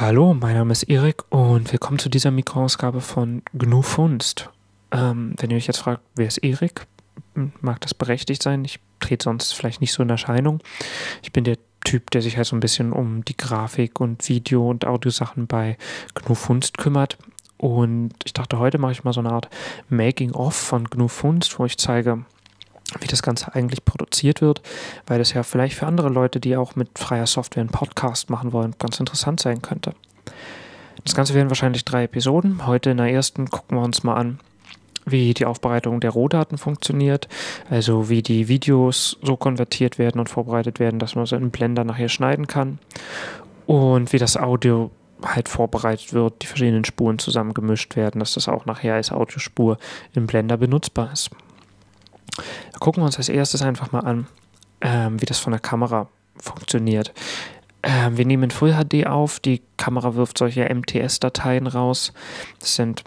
Hallo, mein Name ist Erik und willkommen zu dieser Mikroausgabe von GNU Funst. Ähm, wenn ihr euch jetzt fragt, wer ist Erik, mag das berechtigt sein. Ich trete sonst vielleicht nicht so in Erscheinung. Ich bin der Typ, der sich halt so ein bisschen um die Grafik und Video- und Audiosachen bei GNU Funst kümmert. Und ich dachte, heute mache ich mal so eine Art Making-of von GNU Funst, wo ich zeige, wie das Ganze eigentlich produziert wird, weil das ja vielleicht für andere Leute, die auch mit freier Software einen Podcast machen wollen, ganz interessant sein könnte. Das Ganze werden wahrscheinlich drei Episoden. Heute in der ersten gucken wir uns mal an, wie die Aufbereitung der Rohdaten funktioniert, also wie die Videos so konvertiert werden und vorbereitet werden, dass man sie in Blender nachher schneiden kann und wie das Audio halt vorbereitet wird, die verschiedenen Spuren zusammengemischt werden, dass das auch nachher als Audiospur im Blender benutzbar ist. Da gucken wir uns als erstes einfach mal an, ähm, wie das von der Kamera funktioniert. Ähm, wir nehmen Full HD auf, die Kamera wirft solche MTS-Dateien raus. Das sind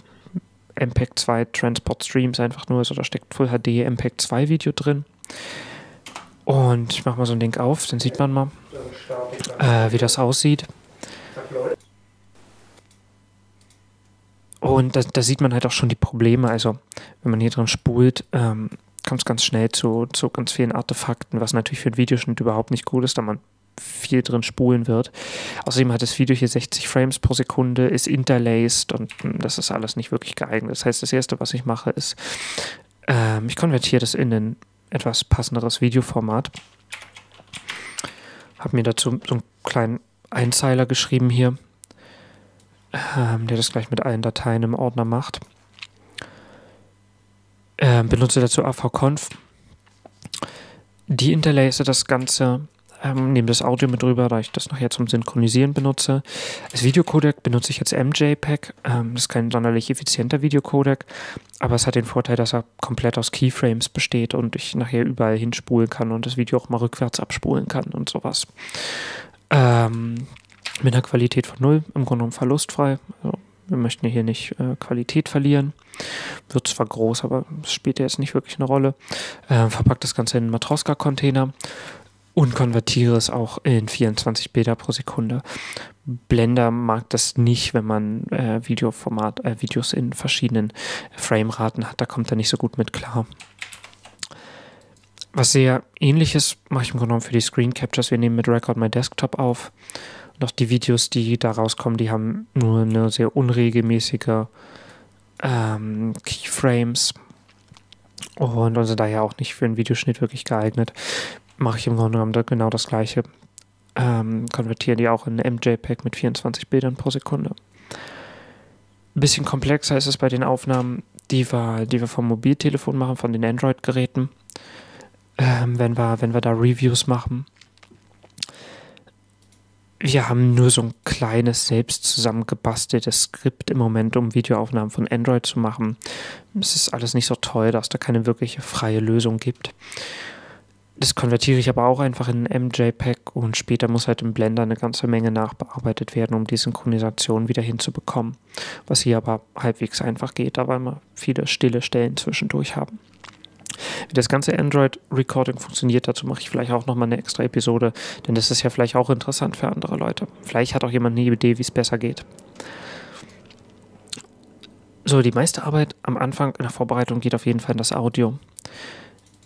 MPEG 2 Transport Streams einfach nur, also da steckt Full HD MPEG 2 Video drin. Und ich mache mal so ein Link auf, dann sieht man mal, äh, wie das aussieht. Und da, da, sieht man halt auch schon die Probleme. Also, wenn man hier drin spult, ähm, kommt es ganz schnell zu, zu ganz vielen Artefakten, was natürlich für einen Videoschnitt überhaupt nicht gut ist, da man viel drin spulen wird. Außerdem hat das Video hier 60 Frames pro Sekunde, ist interlaced und hm, das ist alles nicht wirklich geeignet. Das heißt, das Erste, was ich mache, ist, ähm, ich konvertiere das in ein etwas passenderes Videoformat. Habe mir dazu so einen kleinen Einzeiler geschrieben hier, ähm, der das gleich mit allen Dateien im Ordner macht. Ähm, benutze dazu avconf. Die interlace das Ganze, ähm, nehme das Audio mit drüber, da ich das nachher zum Synchronisieren benutze. Als Videocodec benutze ich jetzt MJPEG. Ähm, das ist kein sonderlich effizienter Videocodec, aber es hat den Vorteil, dass er komplett aus Keyframes besteht und ich nachher überall hinspulen kann und das Video auch mal rückwärts abspulen kann und sowas. Ähm, mit einer Qualität von 0, im Grunde genommen verlustfrei. Also wir möchten hier nicht äh, Qualität verlieren. Wird zwar groß, aber es spielt ja jetzt nicht wirklich eine Rolle. Äh, verpackt das Ganze in einen Matroska-Container und konvertiere es auch in 24 Bilder pro Sekunde. Blender mag das nicht, wenn man äh, Videoformat, äh, Videos in verschiedenen Frameraten hat. Da kommt er nicht so gut mit klar. Was sehr ähnliches mache ich im Grunde genommen für die Screen Captures. Wir nehmen mit Record My Desktop auf noch die Videos, die da rauskommen, die haben nur eine sehr unregelmäßige ähm, Keyframes und sind daher auch nicht für einen Videoschnitt wirklich geeignet. Mache ich im Grunde genommen genau das gleiche. Ähm, konvertiere die auch in MJPEG mit 24 Bildern pro Sekunde. Ein bisschen komplexer ist es bei den Aufnahmen, die wir, die wir vom Mobiltelefon machen, von den Android-Geräten. Ähm, wenn, wir, wenn wir da Reviews machen wir haben nur so ein kleines, selbst zusammengebasteltes Skript im Moment, um Videoaufnahmen von Android zu machen. Es ist alles nicht so toll, dass da keine wirkliche freie Lösung gibt. Das konvertiere ich aber auch einfach in MJPEG und später muss halt im Blender eine ganze Menge nachbearbeitet werden, um die Synchronisation wieder hinzubekommen. Was hier aber halbwegs einfach geht, da wir viele stille Stellen zwischendurch haben. Wie das ganze Android-Recording funktioniert, dazu mache ich vielleicht auch nochmal eine extra Episode, denn das ist ja vielleicht auch interessant für andere Leute. Vielleicht hat auch jemand eine Idee, wie es besser geht. So, die meiste Arbeit am Anfang in der Vorbereitung geht auf jeden Fall in das Audio.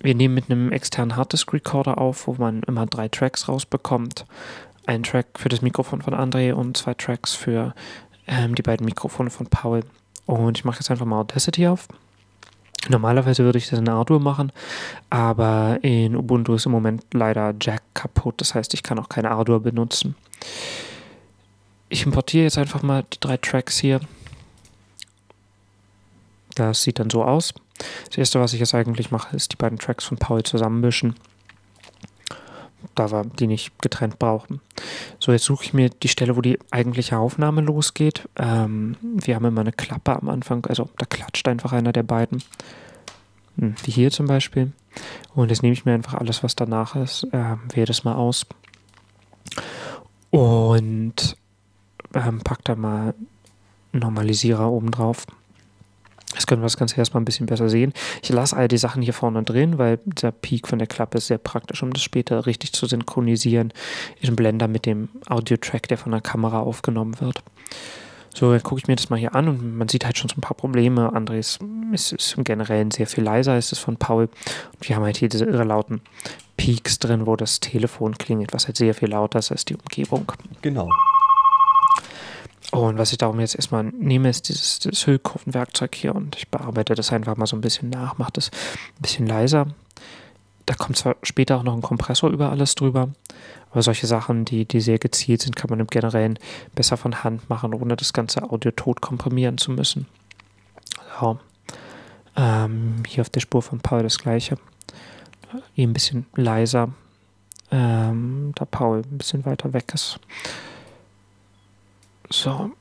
Wir nehmen mit einem externen Harddisk-Recorder auf, wo man immer drei Tracks rausbekommt. Ein Track für das Mikrofon von André und zwei Tracks für ähm, die beiden Mikrofone von Paul. Und ich mache jetzt einfach mal Audacity auf. Normalerweise würde ich das in Ardour machen, aber in Ubuntu ist im Moment leider Jack kaputt. Das heißt, ich kann auch keine Ardour benutzen. Ich importiere jetzt einfach mal die drei Tracks hier. Das sieht dann so aus. Das erste, was ich jetzt eigentlich mache, ist die beiden Tracks von Paul zusammenmischen. Da wir die nicht getrennt brauchen. So, jetzt suche ich mir die Stelle, wo die eigentliche Aufnahme losgeht. Ähm, wir haben immer eine Klappe am Anfang, also da klatscht einfach einer der beiden. Hm, wie hier zum Beispiel. Und jetzt nehme ich mir einfach alles, was danach ist, äh, wähle das mal aus. Und ähm, pack da mal Normalisierer oben drauf. Jetzt können wir das Ganze erstmal ein bisschen besser sehen. Ich lasse all die Sachen hier vorne drin, weil der Peak von der Klappe ist sehr praktisch, um das später richtig zu synchronisieren im Blender mit dem Audio-Track, der von der Kamera aufgenommen wird. So, dann gucke ich mir das mal hier an und man sieht halt schon so ein paar Probleme. Andres ist, ist im Generellen sehr viel leiser, ist es von Paul. Und wir haben halt hier diese irre lauten Peaks drin, wo das Telefon klingelt, was halt sehr viel lauter ist als die Umgebung. Genau. Und was ich darum jetzt erstmal nehme, ist dieses, dieses Hüllkurvenwerkzeug hier und ich bearbeite das einfach mal so ein bisschen nach, mache das ein bisschen leiser. Da kommt zwar später auch noch ein Kompressor über alles drüber, aber solche Sachen, die, die sehr gezielt sind, kann man im Generellen besser von Hand machen, ohne das ganze Audio tot komprimieren zu müssen. So. Ähm, hier auf der Spur von Paul das gleiche. Hier ein bisschen leiser, ähm, da Paul ein bisschen weiter weg ist. So,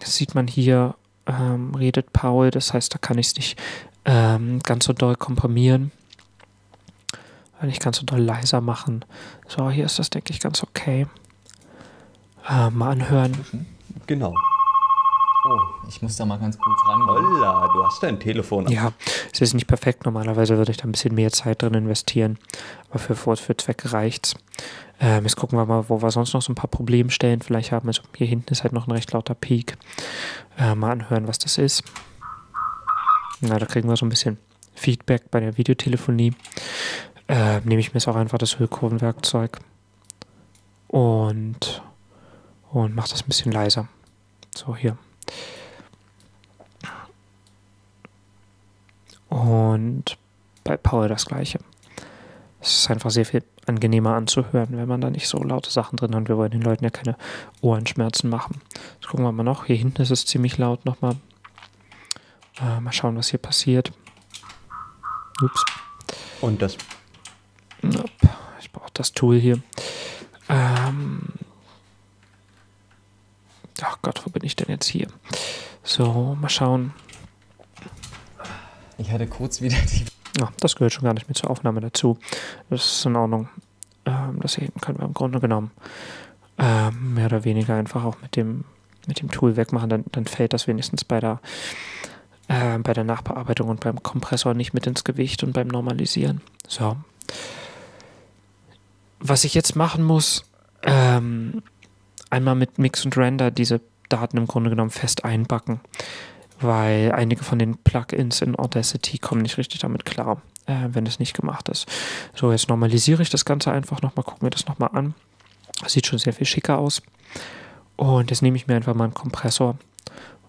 das sieht man hier, ähm, redet Paul, das heißt, da kann ich es nicht ähm, ganz so doll komprimieren. Nicht ganz so doll leiser machen. So, hier ist das, denke ich, ganz okay. Äh, mal anhören. Genau. Ich muss da mal ganz kurz ran. Holla, du hast dein Telefon. Ja, es ist nicht perfekt. Normalerweise würde ich da ein bisschen mehr Zeit drin investieren. Aber für, Zwecke reicht's. Ähm, jetzt gucken wir mal, wo wir sonst noch so ein paar Problemstellen vielleicht haben. Also hier hinten ist halt noch ein recht lauter Peak. Äh, mal anhören, was das ist. Na, da kriegen wir so ein bisschen Feedback bei der Videotelefonie. Äh, nehme ich mir jetzt auch einfach das Hüllkurvenwerkzeug und, und mache das ein bisschen leiser. So, hier. Und bei Paul das gleiche. Es ist einfach sehr viel angenehmer anzuhören, wenn man da nicht so laute Sachen drin hat. Wir wollen den Leuten ja keine Ohrenschmerzen machen. Jetzt gucken wir mal noch. Hier hinten ist es ziemlich laut nochmal. Äh, mal schauen, was hier passiert. Ups. Und das. Ich brauche das Tool hier. Ähm. Ach Gott, wo bin ich denn jetzt hier? So, mal schauen. Ich hatte kurz wieder die ja, das gehört schon gar nicht mehr zur Aufnahme dazu. Das ist in Ordnung. Ähm, das hier können wir im Grunde genommen ähm, mehr oder weniger einfach auch mit dem, mit dem Tool wegmachen. Dann, dann fällt das wenigstens bei der, äh, bei der Nachbearbeitung und beim Kompressor nicht mit ins Gewicht und beim Normalisieren. So. Was ich jetzt machen muss, ähm, einmal mit Mix und Render diese Daten im Grunde genommen fest einbacken weil einige von den Plugins in Audacity kommen nicht richtig damit klar, äh, wenn es nicht gemacht ist. So, jetzt normalisiere ich das Ganze einfach nochmal, gucke mir das nochmal an. Das sieht schon sehr viel schicker aus. Und jetzt nehme ich mir einfach mal einen Kompressor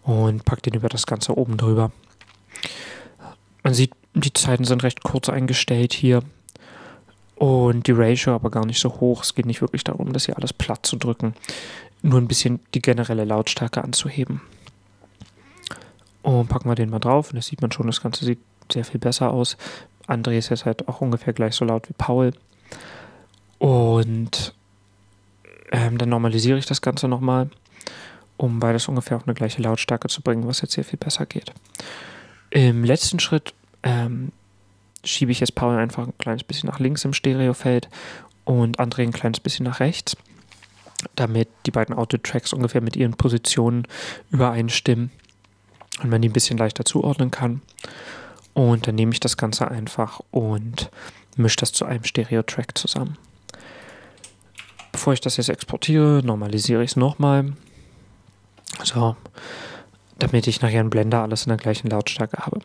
und packe den über das Ganze oben drüber. Man sieht, die Zeiten sind recht kurz eingestellt hier. Und die Ratio aber gar nicht so hoch. Es geht nicht wirklich darum, das hier alles platt zu drücken. Nur ein bisschen die generelle Lautstärke anzuheben. Und packen wir den mal drauf und da sieht man schon, das Ganze sieht sehr viel besser aus. André ist jetzt halt auch ungefähr gleich so laut wie Paul. Und ähm, dann normalisiere ich das Ganze nochmal, um beides ungefähr auf eine gleiche Lautstärke zu bringen, was jetzt sehr viel besser geht. Im letzten Schritt ähm, schiebe ich jetzt Paul einfach ein kleines bisschen nach links im Stereofeld und André ein kleines bisschen nach rechts, damit die beiden Audio-Tracks ungefähr mit ihren Positionen übereinstimmen und man die ein bisschen leichter zuordnen kann. Und dann nehme ich das Ganze einfach und mische das zu einem Stereo-Track zusammen. Bevor ich das jetzt exportiere, normalisiere ich es nochmal. So, damit ich nachher in Blender alles in der gleichen Lautstärke habe.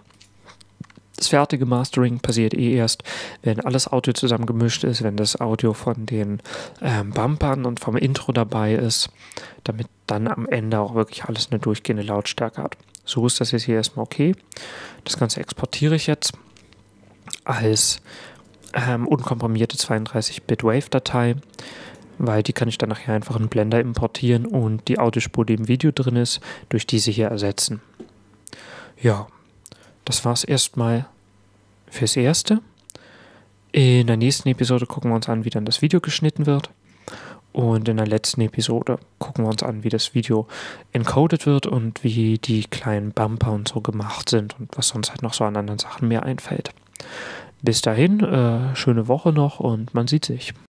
Das fertige Mastering passiert eh erst, wenn alles Audio zusammengemischt ist, wenn das Audio von den ähm, Bumpern und vom Intro dabei ist, damit dann am Ende auch wirklich alles eine durchgehende Lautstärke hat. So ist das jetzt hier erstmal okay. Das Ganze exportiere ich jetzt als ähm, unkomprimierte 32-Bit Wave-Datei, weil die kann ich dann nachher einfach in Blender importieren und die Audiospur, die im Video drin ist, durch diese hier ersetzen. Ja, das war es erstmal fürs Erste. In der nächsten Episode gucken wir uns an, wie dann das Video geschnitten wird. Und in der letzten Episode gucken wir uns an, wie das Video encoded wird und wie die kleinen Bumper und so gemacht sind und was sonst halt noch so an anderen Sachen mehr einfällt. Bis dahin, äh, schöne Woche noch und man sieht sich.